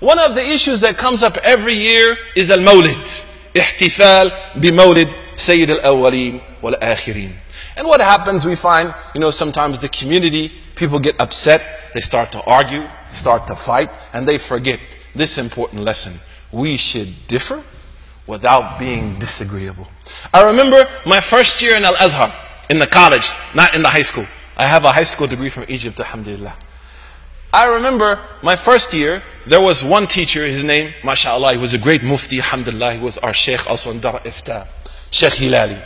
One of the issues that comes up every year is al-mawlid. Ihtifal bi-mawlid Sayyid al-awwaleen wal-akhirin. And what happens, we find, you know, sometimes the community, people get upset, they start to argue, start to fight, and they forget this important lesson. We should differ without being disagreeable. I remember my first year in Al-Azhar, in the college, not in the high school. I have a high school degree from Egypt, alhamdulillah. I remember my first year, there was one teacher, his name, mashallah, he was a great mufti, alhamdulillah, he was our sheikh also in Dar Ifta, Sheikh Hilali.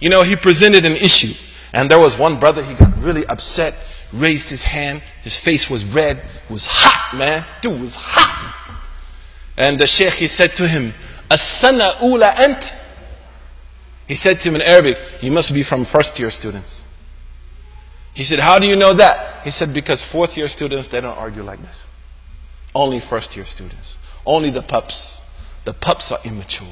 You know, he presented an issue, and there was one brother, he got really upset, raised his hand, his face was red, was hot, man, dude was hot. And the sheikh, he said to him, As-sana ula ant? He said to him in Arabic, you must be from first year students. He said, How do you know that? He said, Because fourth year students, they don't argue like this. Only first year students. Only the pups. The pups are immature.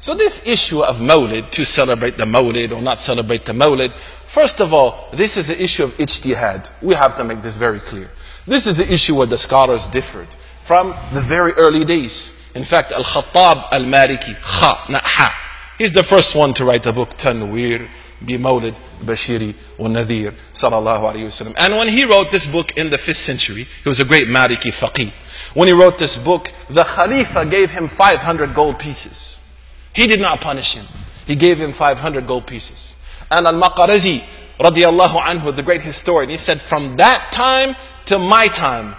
So this issue of Mawlid, to celebrate the Mawlid or not celebrate the Mawlid, first of all, this is the issue of ijtihad. We have to make this very clear. This is the issue where the scholars differed from the very early days. In fact, Al-Khattab Al-Maliki, Kha, not Ha. He's the first one to write the book Tanwir bi Mawlid Bashiri wa Nadir, sallallahu wasallam. And when he wrote this book in the 5th century, he was a great Maliki faqih when he wrote this book, the Khalifa gave him 500 gold pieces. He did not punish him. He gave him 500 gold pieces. And Al-Maqarizi, radiallahu anhu, the great historian, he said, from that time to my time,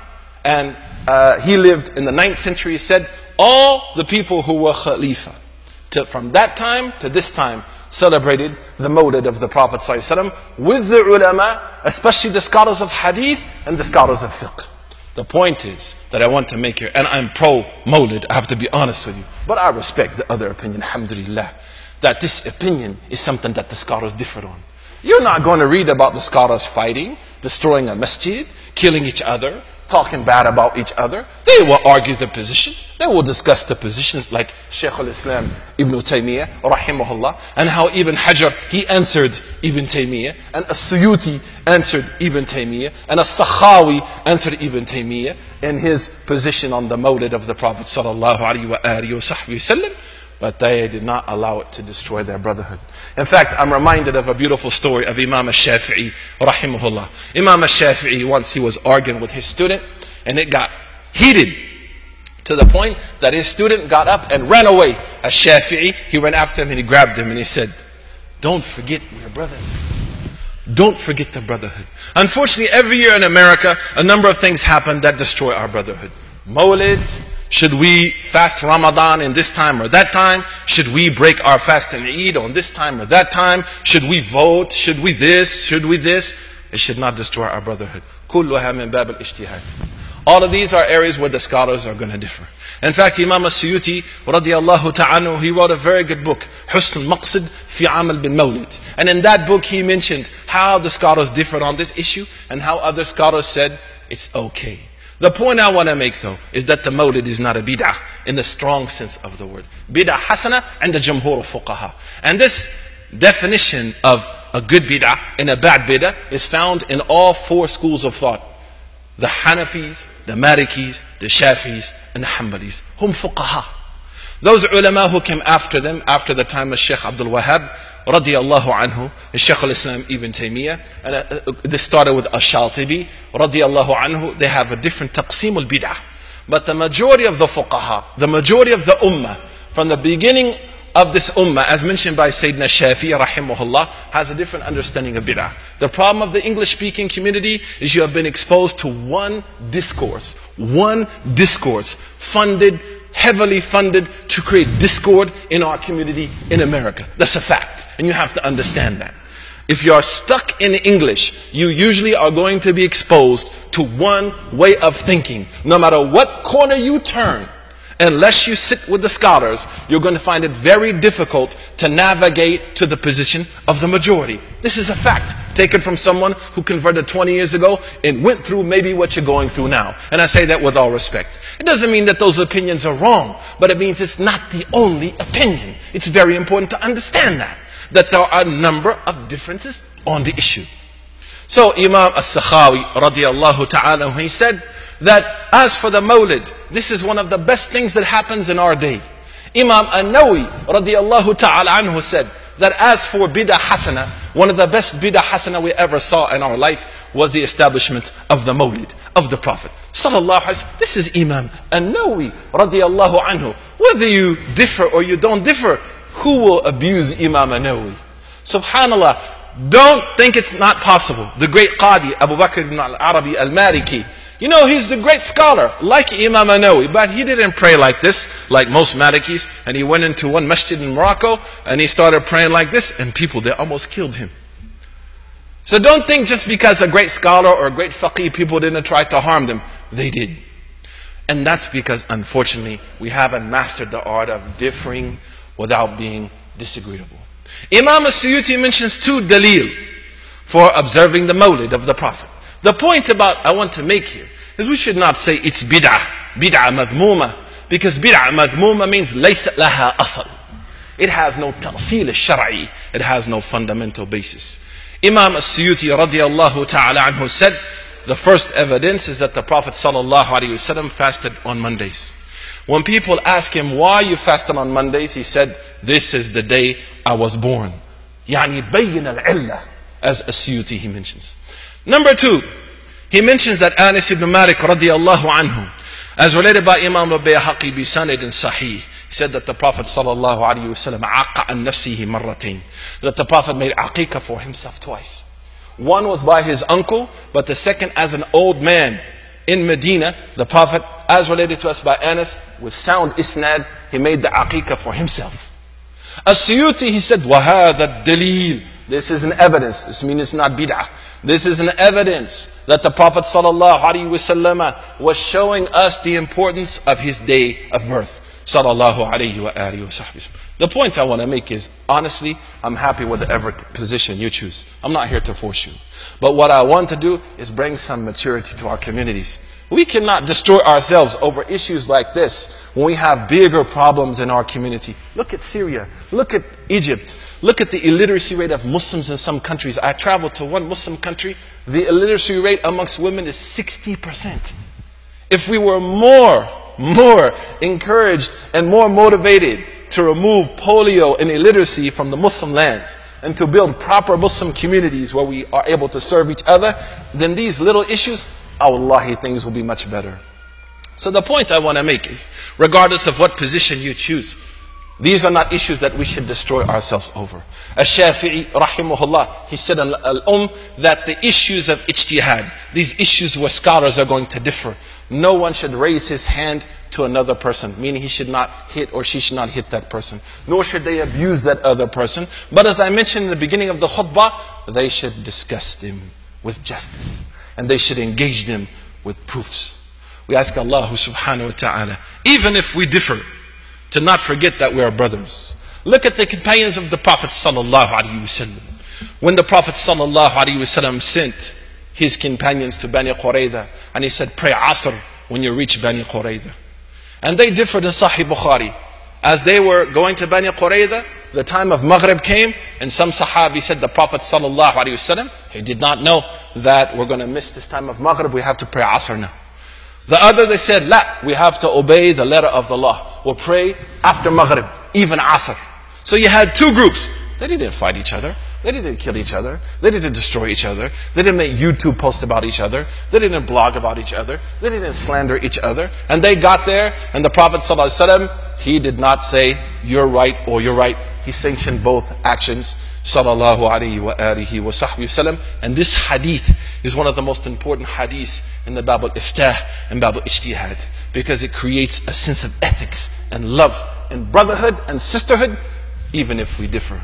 and uh, he lived in the 9th century, he said, all the people who were Khalifa, to, from that time to this time, celebrated the Mawlid of the Prophet with the ulama, especially the scholars of hadith and the scholars of fiqh. The point is that I want to make here, and I'm pro Mawlid, I have to be honest with you, but I respect the other opinion, alhamdulillah, that this opinion is something that the scholars differ on. You're not going to read about the scholars fighting, destroying a masjid, killing each other, talking bad about each other. They will argue the positions. They will discuss the positions like Shaykh al-Islam Ibn Taymiyyah, rahimahullah, and how Ibn Hajar, he answered Ibn Taymiyyah, and As-Suyuti answered Ibn Taymiyyah, and a Sakhawi answered Ibn Taymiyyah in his position on the mawlid of the Prophet sallallahu but they did not allow it to destroy their brotherhood. In fact, I'm reminded of a beautiful story of Imam al-Shafi'i, rahimahullah. Imam al-Shafi'i, once he was arguing with his student, and it got heated to the point that his student got up and ran away. Al-Shafi'i, he ran after him and he grabbed him and he said, don't forget your brothers. Don't forget the brotherhood. Unfortunately, every year in America, a number of things happen that destroy our brotherhood. Mawlid, should we fast Ramadan in this time or that time? Should we break our fast and Eid on this time or that time? Should we vote? Should we this? Should we this? It should not destroy our brotherhood. All of these are areas where the scholars are going to differ. In fact, Imam As-Suyuti, radiallahu ta'ala, he wrote a very good book, Husn al-Maqsid fi Amal bin Mawlid. And in that book, he mentioned how the scholars differed on this issue and how other scholars said it's okay. The point I want to make though is that the mawlid is not a bid'ah in the strong sense of the word. Bid'ah hasana and the jamhur fuqaha. And this definition of a good bid'ah and a bad bid'ah is found in all four schools of thought. The Hanafis, the Malikis, the Shafis, and the Hanbalis. Hum fuqaha. Those ulama who came after them, after the time of Sheikh Abdul Radiallahu anhu, Shaykh al-Islam Ibn Taymiyyah, and uh, this started with Ash-Shatibi, radiallahu anhu, they have a different taqsim al-bid'ah. But the majority of the fuqaha, the majority of the ummah, from the beginning of this ummah, as mentioned by Sayyidina Shafi, rahimahullah, has a different understanding of bid'ah. The problem of the English-speaking community is you have been exposed to one discourse, one discourse, funded, heavily funded to create discord in our community in America. That's a fact. And you have to understand that. If you're stuck in English, you usually are going to be exposed to one way of thinking. No matter what corner you turn, unless you sit with the scholars, you're going to find it very difficult to navigate to the position of the majority. This is a fact. Taken from someone who converted 20 years ago and went through maybe what you're going through now. And I say that with all respect. It doesn't mean that those opinions are wrong, but it means it's not the only opinion. It's very important to understand that. That there are a number of differences on the issue. So Imam As-Sakhawi radiallahu ta'ala, he said, that as for the Mawlid, this is one of the best things that happens in our day. Imam An-Nawi radiallahu ta'ala anhu said that as for bid'ah hasana, one of the best bid'ah hasana we ever saw in our life was the establishment of the Mawlid of the Prophet. Sallallahu Alaihi This is Imam An-Nawi radiallahu anhu. Whether you differ or you don't differ, who will abuse Imam An-Nawi? Subhanallah, don't think it's not possible. The great Qadi Abu Bakr ibn al-Arabi al-Maliki, you know, he's the great scholar, like Imam Anawi, but he didn't pray like this, like most Malikis. And he went into one masjid in Morocco and he started praying like this, and people, they almost killed him. So don't think just because a great scholar or a great faqih, people didn't try to harm them. They did. And that's because, unfortunately, we haven't mastered the art of differing without being disagreeable. Imam As-Suyuti mentions two dalil for observing the mawlid of the Prophet. The point about I want to make here is we should not say it's bid'ah, bid'ah madhmuma, because bid'ah madhmuma means laysa laha asal. It has no ta'sil shari it has no fundamental basis. Imam As-Suyuti radiallahu ta'ala anhu said, the first evidence is that the Prophet sallallahu alaihi wasallam fasted on Mondays. When people ask him, why you fast on Mondays? He said, this is the day I was born. يعني بين العلة as As-Suyuti he mentions. Number two, he mentions that Anas ibn Malik radiallahu anhu, as related by Imam al-Bayhaqi bi sanad and sahih, he said that the Prophet sallallahu alayhi wasallam aqa an nafsihi marratain, that the Prophet made aqiqah for himself twice. One was by his uncle, but the second as an old man in Medina, the Prophet as related to us by Anas, with sound isnad, he made the aqiqah for himself. As-Suyuti, he said, وَهَذَا الدَّلِيلِ This is an evidence. This means it's not bid'ah. This is an evidence that the Prophet ﷺ was showing us the importance of his day of birth. The point I want to make is, honestly, I'm happy with whatever position you choose. I'm not here to force you. But what I want to do is bring some maturity to our communities. We cannot destroy ourselves over issues like this when we have bigger problems in our community. Look at Syria. Look at Egypt. Look at the illiteracy rate of Muslims in some countries. I traveled to one Muslim country. The illiteracy rate amongst women is 60%. If we were more, more encouraged and more motivated to remove polio and illiteracy from the Muslim lands and to build proper Muslim communities where we are able to serve each other, then these little issues, Allahi, things will be much better. So the point I want to make is, regardless of what position you choose, these are not issues that we should destroy ourselves over. Ash-Shafi'i, rahimahullah, he said in Al-Umm that the issues of ijtihad, these issues where scholars are going to differ, no one should raise his hand to another person, meaning he should not hit or she should not hit that person. Nor should they abuse that other person. But as I mentioned in the beginning of the khutbah, they should discuss them with justice. And they should engage them with proofs. We ask Allah subhanahu wa ta'ala, even if we differ, to not forget that we are brothers. Look at the companions of the Prophet sallallahu alaihi wasallam. When the Prophet sallallahu alaihi wasallam sent his companions to Bani Qurayza and he said, pray Asr when you reach Bani Qurayza. And they differed in Sahih Bukhari. As they were going to Bani Qurayza, the time of Maghrib came and some Sahabi said the Prophet sallallahu he did not know that we're going to miss this time of Maghrib, we have to pray Asr now. The other, they said, La, we have to obey the letter of the law. We'll pray after Maghrib, even Asr. So you had two groups. They didn't fight each other. They didn't kill each other. They didn't destroy each other. They didn't make YouTube posts about each other. They didn't blog about each other. They didn't slander each other. And they got there, and the Prophet ﷺ, he did not say, you're right or you're right. He sanctioned both actions. Sallallahu alayhi wa alihi And this hadith is one of the most important hadiths in the Bab al-Iftah and Bab al-Ijtihad. Because it creates a sense of ethics and love and brotherhood and sisterhood, even if we differ.